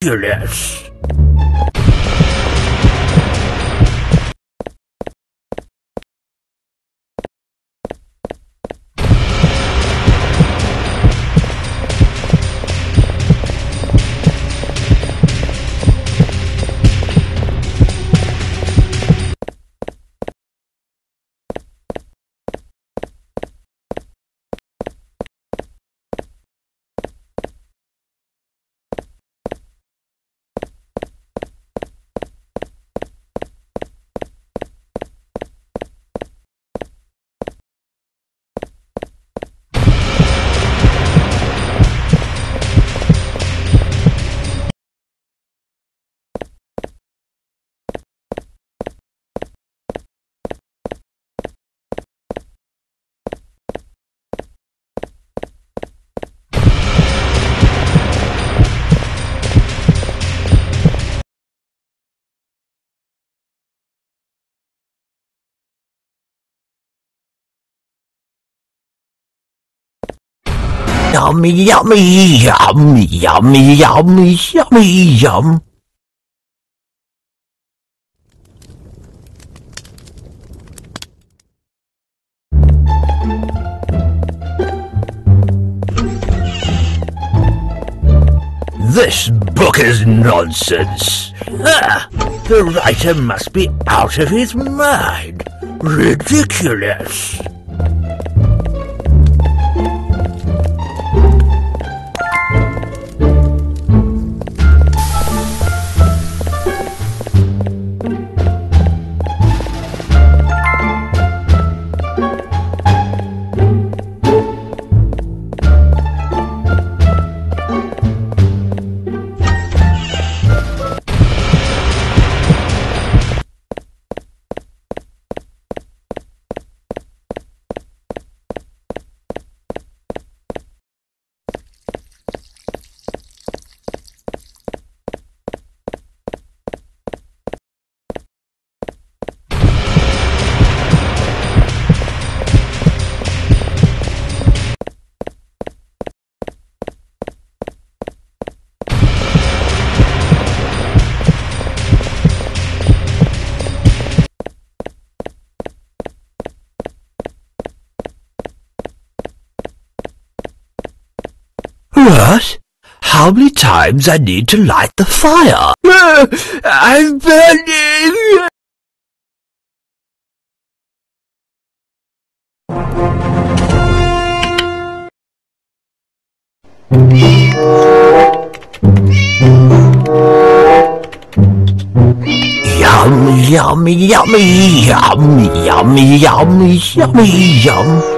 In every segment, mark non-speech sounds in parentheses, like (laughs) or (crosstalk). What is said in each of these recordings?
ridiculous. Yummy, yummy, yummy, yummy, yummy, yummy, yum. This book is nonsense. Ah, the writer must be out of his mind. Ridiculous. What? How many times I need to light the fire? (laughs) I'm burning! Yum, yummy, yummy, yummy, yummy, yummy, yummy, yum.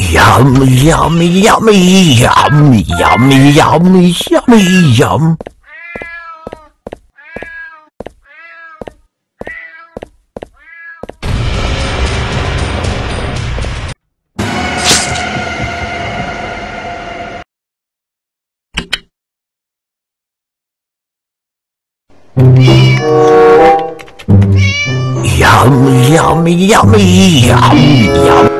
Yum, yummy, yummy, yummy, yummy, yummy, yummy, yum. Yum, yummy, yummy, yummy, yum.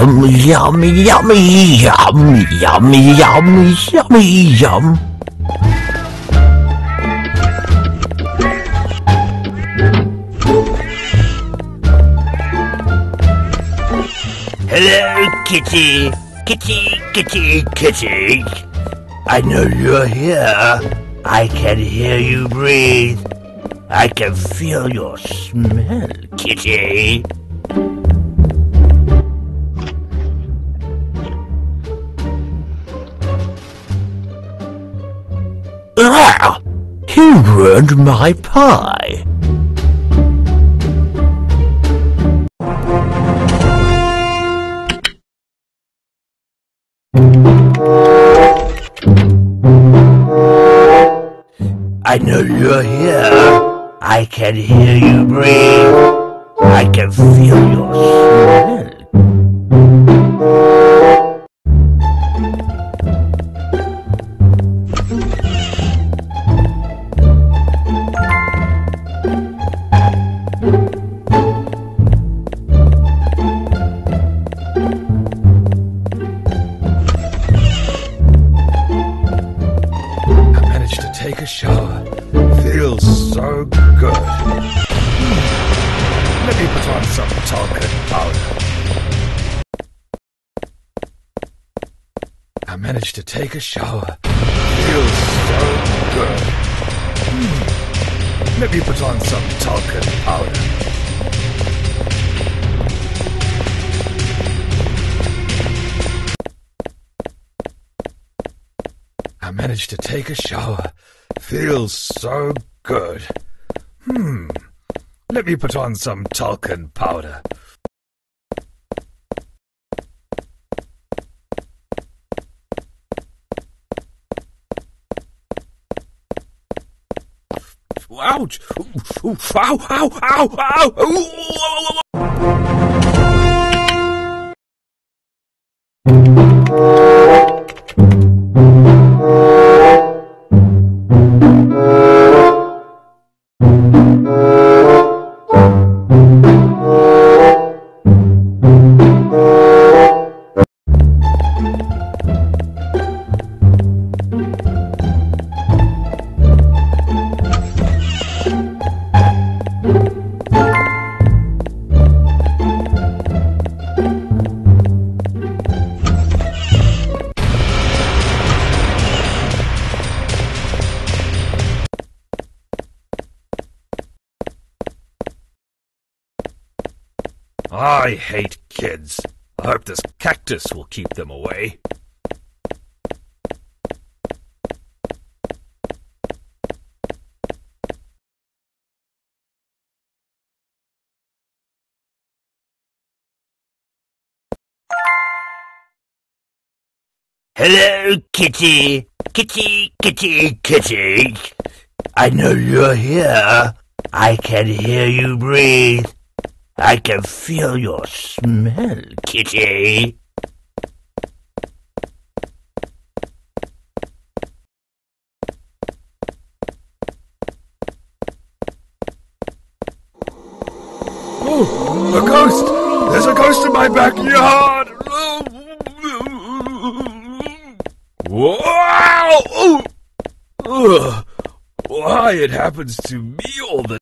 Yum, yummy, yummy, yummy, yummy, yummy, yummy, yum. Hello, kitty. Kitty, kitty, kitty. I know you're here. I can hear you breathe. I can feel your smell, kitty. He ruined my pie. I know you're here. I can hear you breathe. I can feel your smell. Put on some talcum powder. I managed to take a shower. Feels so good. Hmm. Let me put on some talcum powder. I managed to take a shower. Feels so good. Hmm. Let me put on some talcum powder. Ouch! Ooh, Ow! Ow! Ow! Ow! I hate kids. I hope this cactus will keep them away. Hello, kitty. Kitty, kitty, kitty. I know you're here. I can hear you breathe. I can feel your smell, kitty. Oh, a ghost! There's a ghost in my backyard! Wow! Why it happens to me all the